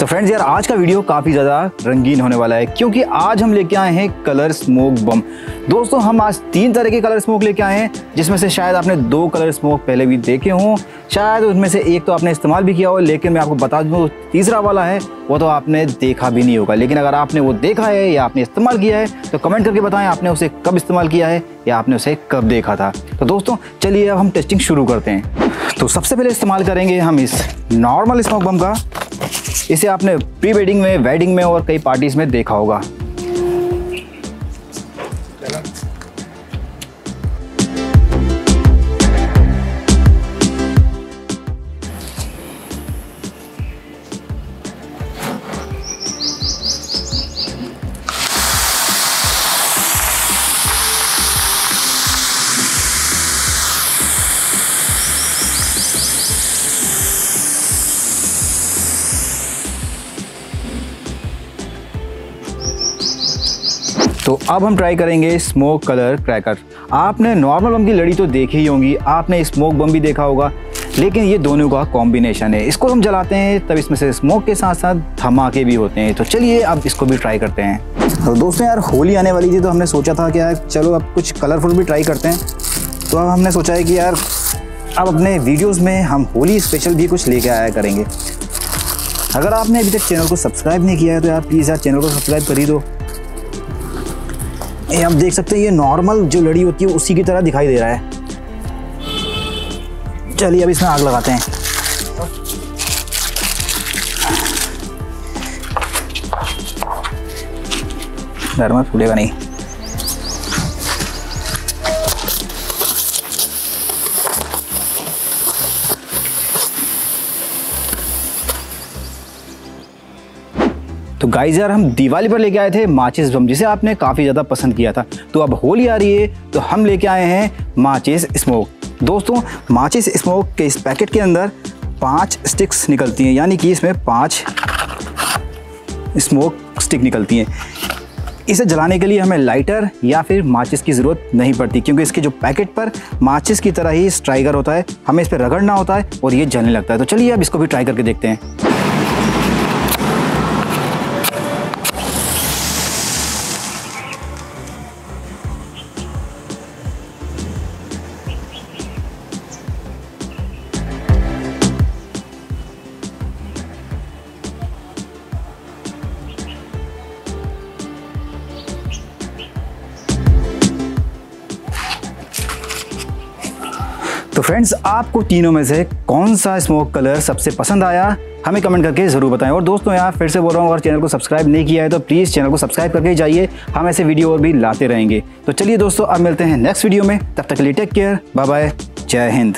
तो फ्रेंड्स यार, आज का वीडियो काफ़ी ज़्यादा रंगीन होने वाला है, क्योंकि आज हम लेके आए हैं कलर स्मोक बम दोस्तों, हम आज तीन तरह के कलर स्मोक लेके आए हैं, जिसमें से शायद आपने दो कलर स्मोक पहले भी देखे हों, शायद उसमें से एक तो आपने इस्तेमाल भी किया हो, लेकिन मैं आपको बता दूँ तीसरा वाला है, वो तो आपने देखा भी नहीं होगा। लेकिन अगर आपने वो देखा है या आपने इस्तेमाल किया है तो कमेंट करके बताएँ, आपने उसे कब इस्तेमाल किया है या आपने उसे कब देखा था। तो दोस्तों, चलिए अब हम टेस्टिंग शुरू करते हैं। तो सबसे पहले इस्तेमाल करेंगे हम इस नॉर्मल स्मोक बम का। इसे आपने प्री वेडिंग में वेडिंग में और कई पार्टीज़ में देखा होगा। तो अब हम ट्राई करेंगे स्मोक कलर क्रैकर आपने नॉर्मल बम की लड़ी तो देखी ही होंगी, आपने स्मोक बम भी देखा होगा, लेकिन ये दोनों का कॉम्बिनेशन है। इसको हम जलाते हैं, तब इसमें से स्मोक के साथ साथ धमाके भी होते हैं। तो चलिए अब इसको भी ट्राई करते हैं। तो दोस्तों यार, होली आने वाली थी तो हमने सोचा था कि यार चलो अब कुछ कलरफुल भी ट्राई करते हैं। तो अब हमने सोचा है कि यार, अब अपने वीडियोज़ में हम होली स्पेशल भी कुछ लेके आया करेंगे। अगर आपने अभी तक चैनल को सब्सक्राइब नहीं किया है तो यार प्लीज़ यार चैनल को सब्सक्राइब कर ही दो। ये आप देख सकते हैं, ये नॉर्मल जो लड़ी होती है उसी की तरह दिखाई दे रहा है। चलिए, अब इसमें आग लगाते हैं। घर में फूलेगा नहीं। तो गाइज़ यार, हम दिवाली पर लेके आए थे माचिस बम, जिसे आपने काफ़ी ज़्यादा पसंद किया था। तो अब होली आ रही है तो हम लेके आए हैं माचिस स्मोक दोस्तों, माचिस स्मोक के इस पैकेट के अंदर पाँच स्टिक्स निकलती हैं, यानी कि इसमें पाँच स्मोक स्टिक निकलती हैं। इसे जलाने के लिए हमें लाइटर या फिर माचिस की ज़रूरत नहीं पड़ती, क्योंकि इसके जो पैकेट पर माचिस की तरह ही स्ट्राइगर होता है, हमें इस पर रगड़ना होता है और ये जलने लगता है। तो चलिए, अब इसको भी ट्राई करके देखते हैं। तो फ्रेंड्स आपको तीनों में से कौन सा स्मोक कलर सबसे पसंद आया? हमें कमेंट करके ज़रूर बताएँ। और दोस्तों, यहाँ फिर से बोल रहा हूँ, अगर चैनल को सब्सक्राइब नहीं किया है तो प्लीज़ चैनल को सब्सक्राइब करके जाइए। हम ऐसे वीडियो और भी लाते रहेंगे। तो चलिए दोस्तों, अब मिलते हैं नेक्स्ट वीडियो में। तब तक के लिए टेक केयर बाय बाय जय हिंद।